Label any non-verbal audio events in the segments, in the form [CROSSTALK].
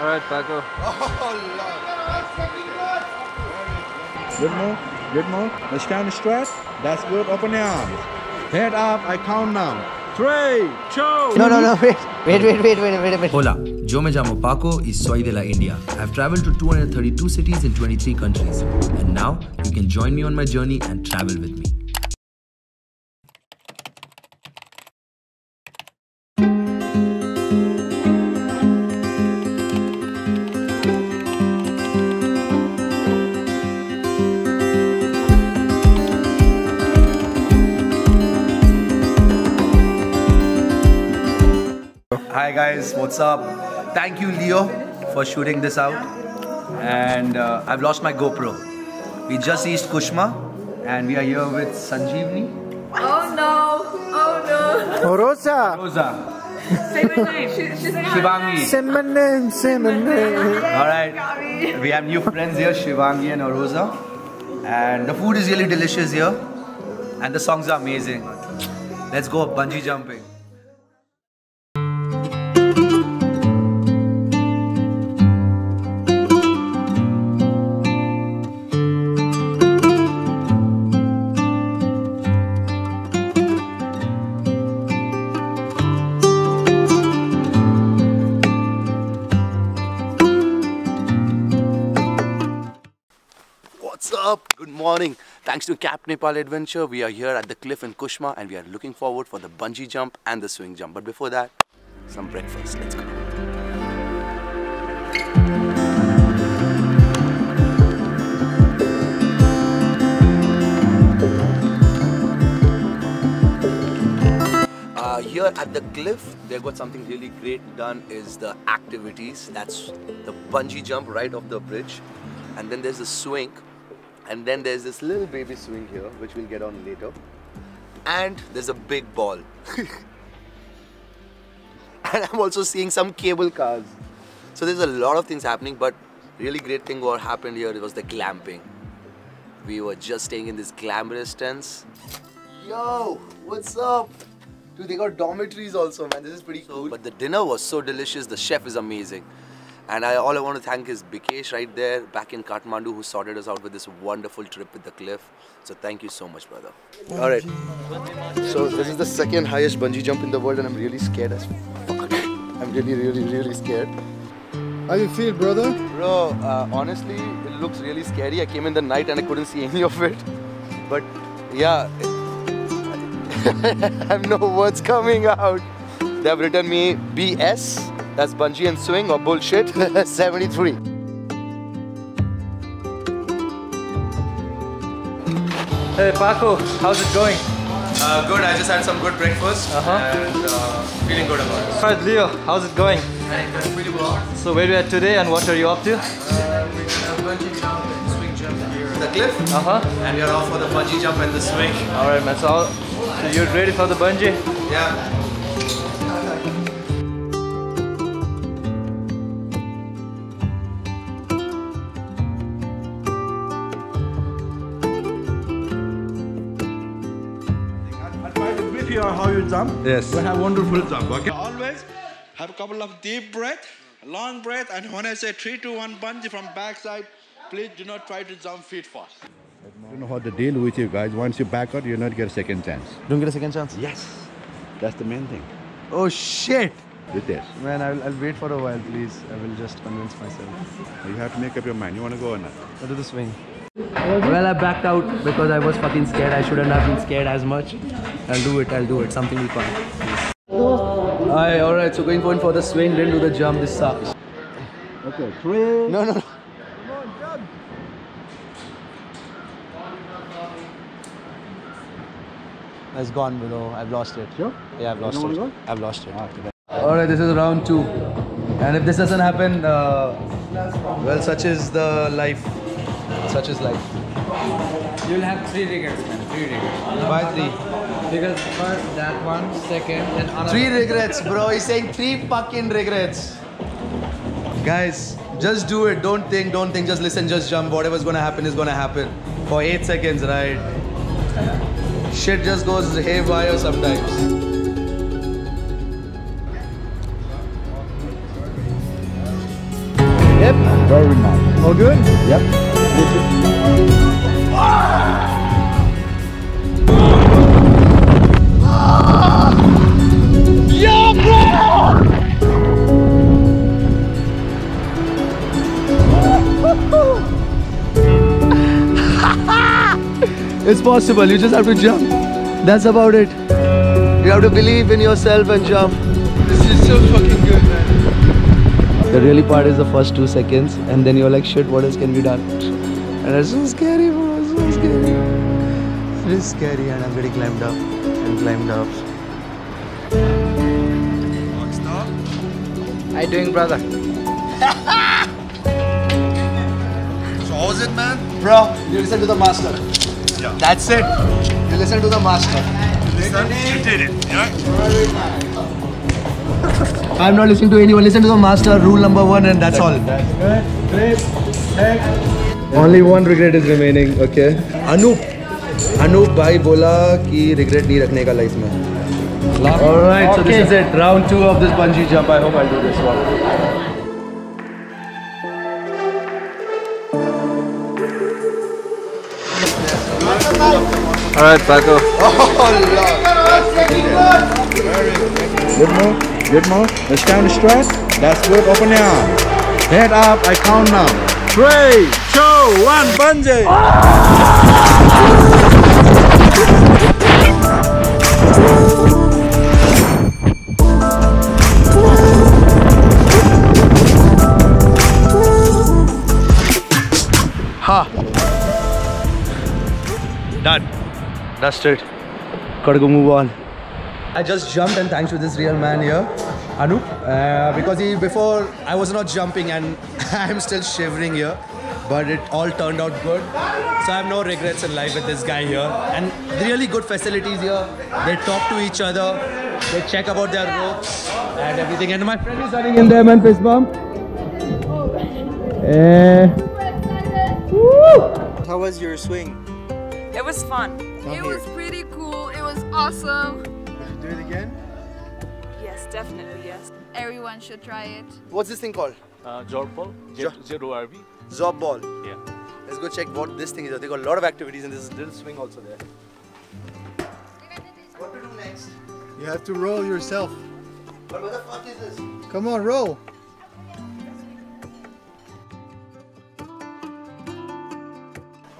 All right, Paco. Good move. Good move. Let's count the stress. That's good. Open the arms. Head up. I count now. Three, two. No, no, no, wait. Wait, wait, wait, wait, wait a minute. Hola, yo me llamo Paco y soy de la India. I've traveled to 232 cities in 23 countries. And now you can join me on my journey and travel with me. Hi guys, what's up? Thank you Leo for shooting this out. And uh, I've lost my GoPro. We just reached Kushma and we are here with Sanjeevni. Oh no! Oh Oh, Rosa. Rosa. Say my name. She, she's saying Shivangi. Say my name, say my name. Alright. We have new friends here, Shivangi and Rosa. And the food is really delicious here. And the songs are amazing. Let's go bungee jumping. Morning. Thanks to Camp Nepal Adventure, we are here at the cliff in Kushma and we are looking forward for the bungee jump and the swing jump. But before that, some breakfast. Let's go. Uh, here at the cliff, they've got something really great done is the activities. That's the bungee jump right off the bridge. And then there's the swing. And then there's this little baby swing here, which we'll get on later. And there's a big ball. [LAUGHS] and I'm also seeing some cable cars. So there's a lot of things happening, but really great thing what happened here was the glamping. We were just staying in this glamorous tents. Yo, what's up? Dude, they got dormitories also, man. This is pretty cool. But the dinner was so delicious. The chef is amazing. And I, all I want to thank is Bikesh right there back in Kathmandu who sorted us out with this wonderful trip with the cliff. So thank you so much, brother. All right. So this is the second highest bungee jump in the world and I'm really scared as fuck. [LAUGHS] I'm really, really, really scared. How you feel, brother? Bro, uh, honestly, it looks really scary. I came in the night and I couldn't see any of it. But yeah, [LAUGHS] I have no words coming out. They have written me BS, that's bungee and swing or bullshit, [LAUGHS] 73. Hey, Paco, how's it going? Uh, good, I just had some good breakfast Uh-huh. and uh, feeling good about it. All right, Leo, how's it going? Pretty well. So where are we at today and what are you up to? bungee jump and swing jump here. The cliff Uh-huh. and we are off for the bungee jump and the swing. All right, man. So, all- so you're ready for the bungee? Yeah. Try you on how you jump. Yes. You have wonderful jump, okay? Always have a couple of deep breath, long breath, and when I say three, two, one, bungee from backside, please do not try to jump feet first. You know how to deal with you guys. Once you back out, you not get a second chance. Don't get a second chance. Yes. That's the main thing. Oh shit! With this. Man, I'll, I'll wait for a while, please. I will just convince myself. You have to make up your mind. You want to go or not? I'll do the swing. Well, I backed out because I was fucking scared. I shouldn't have been scared as much. I'll do it, I'll do it. Something will come. Aye, alright, so going for the swing, didn't do the jump. This sucks. Okay, three. No, no, no. It's gone below. I've lost it. Sure? Yeah, I've lost it. don't I've lost it. Alright, this is round two. And if this doesn't happen, uh, well, such is the life. Such is life. You'll have three regrets, man. Three regrets. Why three? Because first that one, second, then another. Three regrets, bro. He's saying three fucking regrets. Guys, just do it. Don't think, don't think. Just listen, just jump. Whatever's gonna happen is gonna happen. For eight seconds, right? Shit just goes haywire sometimes. Yep. Very nice. All good? Yep. It's possible. You just have to jump. That's about it. You have to believe in yourself and jump. This is so fucking good, man. The really part is the first two seconds, and then you're like, shit, what else can be done? And it's so scary, bro. It's so scary. It's scary, and I'm getting climbed up and climbed up. How you doing, brother? [LAUGHS] So how was it, man? Bro, you listen to the master. Yeah. That's it. You listen to the master. You did it. [LAUGHS] I'm not listening to anyone. Listen to the master. Rule number one, and that's all. Only one regret is remaining. Okay. Anoop. Anoop bhai bola ki regret nahi रखने ka life mein. All right. So this is it. Round two of this bungee jump. I hope I do this one. Alright, Paco. [LAUGHS] Oh, good move. Good move. Let's count the stretch. That's good. Open your arms. Head up. I count now. Three, two, one. Bungee. Done. That's it. Gotta go move on. I just jumped and thanks to this real man here, Anoop, uh, because he before I was not jumping and [LAUGHS] I'm still shivering here, but it all turned out good. So I have no regrets in life with this guy here, and really good facilities here. They talk to each other, they check about their ropes and everything. And my friend is running in there, man. Fist bump. Eh. How was your swing? It was fun. It was pretty cool. It was awesome. Do it again? Yes, definitely yes. Everyone should try it. What's this thing called? Uh, Jorb ball, Jo- zero RV. Zorb ball. Yeah. Let's go check what this thing is. They got a lot of activities and there's a little swing also there. What to do next? You have to roll yourself. But what the fuck is this? Come on, roll.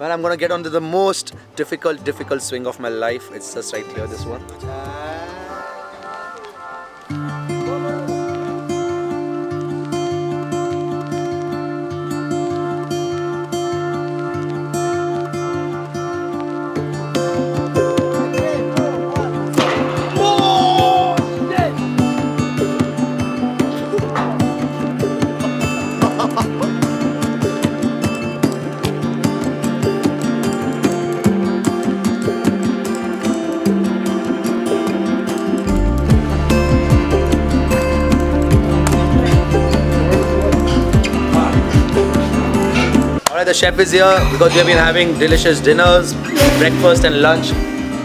Well, I'm gonna get onto the most difficult, difficult swing of my life. It's just right here, this one. Alright, the chef is here because we have been having delicious dinners, breakfast and lunch.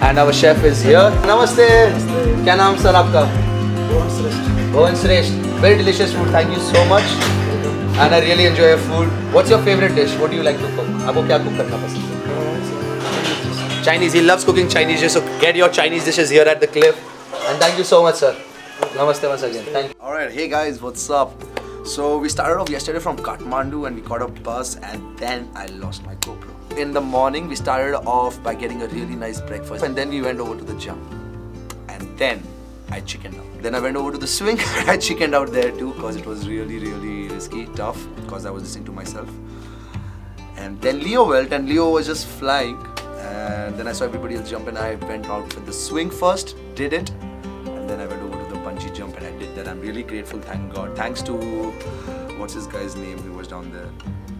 And our chef is here. Namaste. क्या नाम sir आपका? Bhuvan Sresh. Very delicious food. Thank you so much. And I really enjoy your food. What's your favorite dish? What do you like to cook? आपको क्या cook करना पसंद है? Chinese. He loves cooking Chinese dishes. So get your Chinese dishes here at the cliff. And thank you so much, sir. Namaste once again. Thank you. Alright, hey guys, what's up? So we started off yesterday from Kathmandu and we caught a bus and then I lost my GoPro. In the morning, we started off by getting a really nice breakfast and then we went over to the jump. And then I chickened out. Then I went over to the swing. [LAUGHS] I chickened out there too because it was really, really risky, tough because I was listening to myself. And then Leo went and Leo was just flying. And then I saw everybody else jump and I went out for the swing first, did it. And then I went that. I'm really grateful, thank God. Thanks to, what's his guy's name who was down there?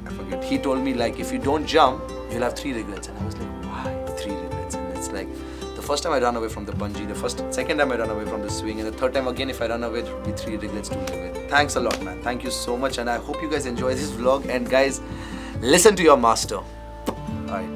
I forget. He told me like, if you don't jump, you'll have three regrets. And I was like, why three regrets? And it's like, the first time I ran away from the bungee, the first, second time I ran away from the swing, and the third time again, if I run away, it would be three regrets to live with. Thanks a lot, man. Thank you so much, and I hope you guys enjoy this vlog. And guys, listen to your master. Alright,